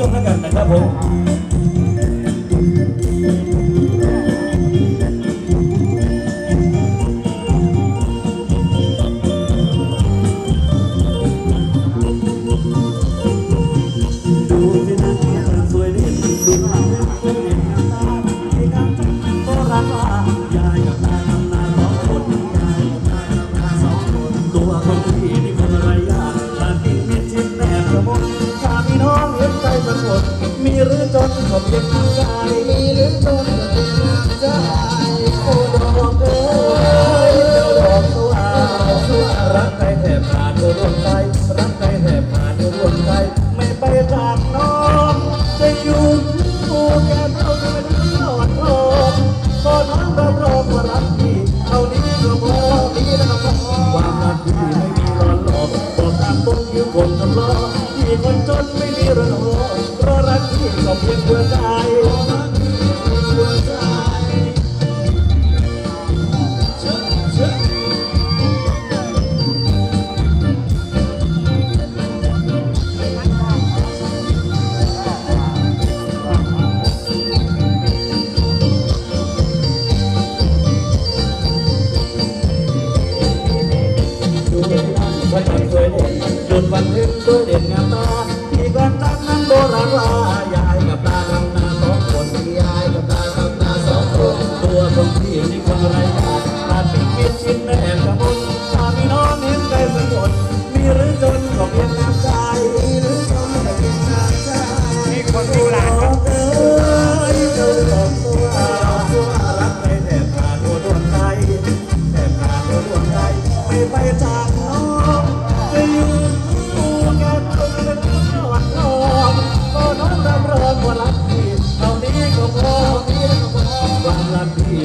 ชมแล้วกันนะครับผม โอ้ดอกเอ้ยดอกสวาสวารักใจแทบ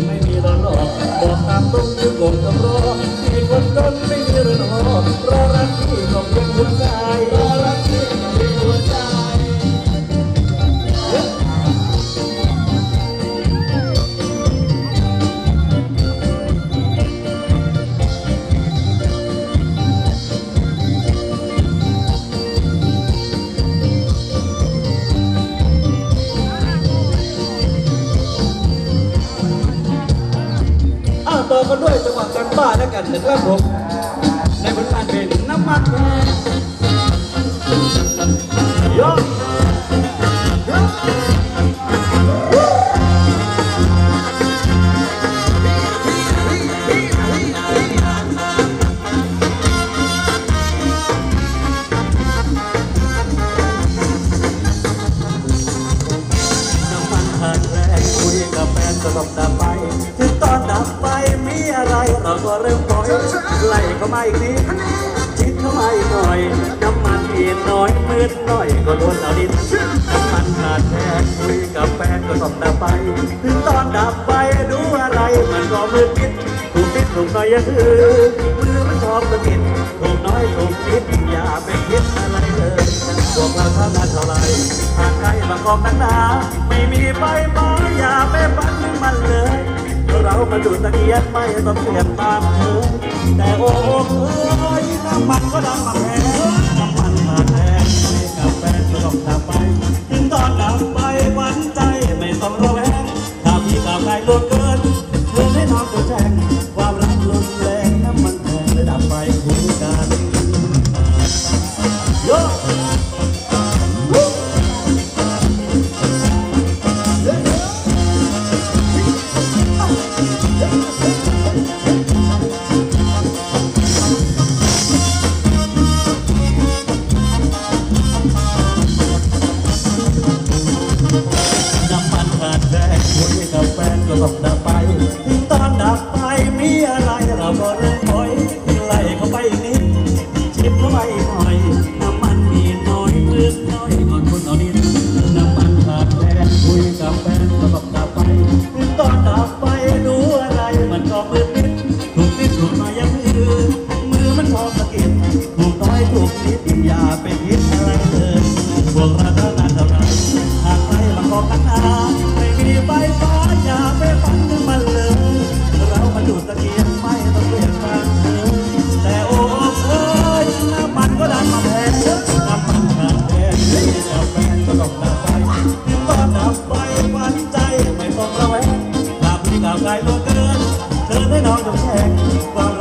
ไม่มีตอนหลอกบอกตามตรงคือกลมกำร กันบ้าแล้วกันนะครับผมในผลงานเพลงน้ำมันแพงโยน้ำมันยกับแฟนก็ต้องดับไป ถึงตอนดับไปมีอะไร เราก็เริ่ม อยไล่เข้ามาอีกนิดชิดเข้ามาอีกหน่อยน้ำมันอีกน้อยมืดหน่อยก็โดนเอาดินน้ำมันขาดแรงคุยกับแฟนก็ต้องดับไปถึงตอนดับไปดูอะไรมันก็มืดมิดถูกนิดถูกน่อยอย่าคือมือมันชอบสะกิดถูกน้อยถูกนิดอย่าไปคิดอะไรเลยพวกเราทำงานเท่าไรหากใครมากองนักหนาไม่มีไฟฟ้อย่าไปปันมันเลย มาดูตะเกียบไม่ต้องเสียบตามเธอแต่โอ้เอ้ยน้ำมันก็ดังมาแพงน้ำมันมาแพงให้กับแฟนก็ต้องดับไป ถึงตอนดับไปหวันใจไม่ต้องระแวงถ้าพี่กับใครลดเกินเธอนให้น้องตัวแจ้ง turning on the check,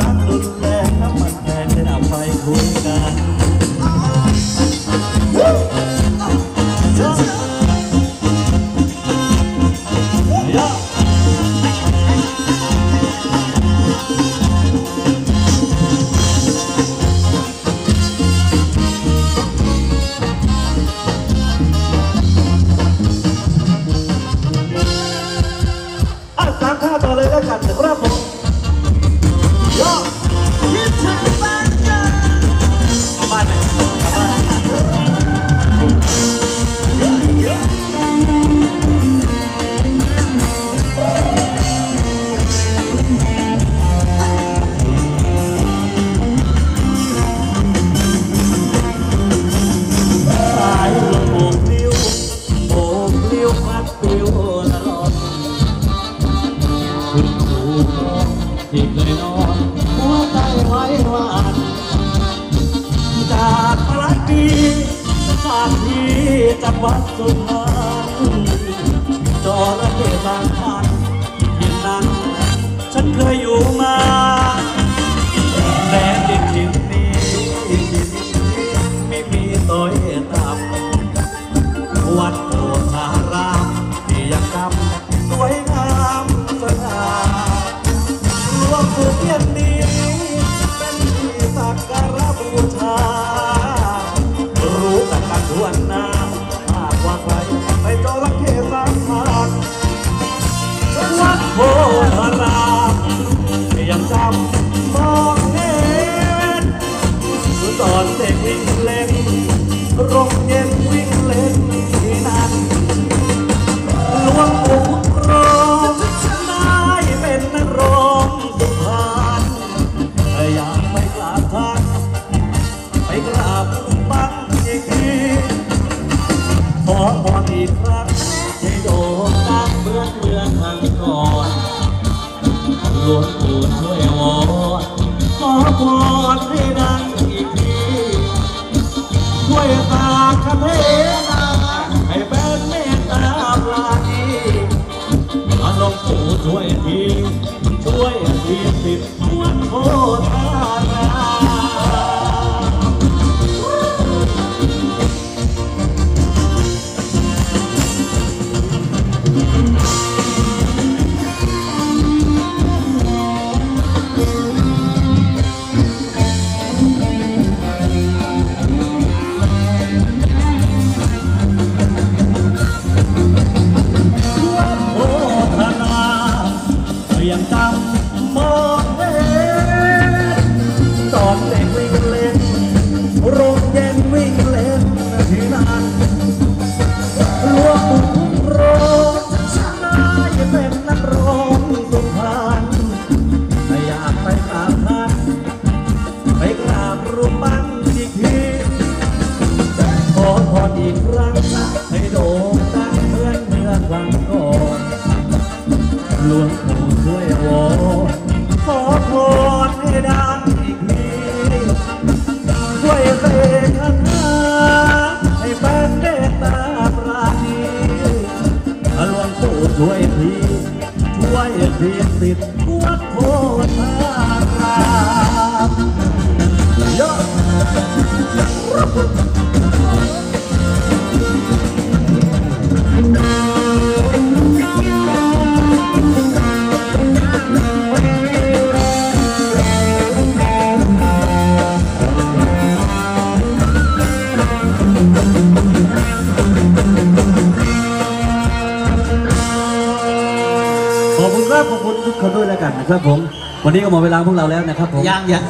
哈哈哈 ระเข้บางพันที่นั้น ฉันเคยอยู่มาแต่ดินดินนี้ดินดินนี้ไม่มีต้อยต่ำวัดโพธารามที่ยังจำสวยงามสง่ารวมผู้เพียนนี้ หลวงปู่ช่ มองเห็นตอนเด็กวิ่งเล่นโรงเย็นวิ่งเล่นที่นั่นหลวงปู่คุ้งโรงชนะยเป็นนักร้องสุพรรณอยากไปกราบท่านไปกราบรูปปั้น ที ขอบคุณครับขอบคุณทุกคนด้วยแล้วกันนะครับผม วันนี้ก็หมดเวลาพวกเราแล้วนะครับผมยังยัง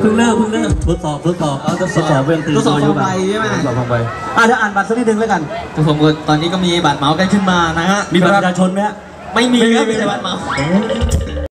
เพิ่งเริ่มเพิ่งเริ่มทดสอบทดสอบเอาทดสอบเรื่องตื่นทดสอบตัวอยู่ฟังไปใช่ไหมทดสอบฟังไปอะเดี๋ยวอ่านบัตรสักนิดนึงแล้วกันผมก็ตอนนี้ก็มีบัตรเหมากันขึ้นมานะฮะมีบัตรประชาชนไหมฮะไม่มีครับไม่มีมีแต่บัตรเหมา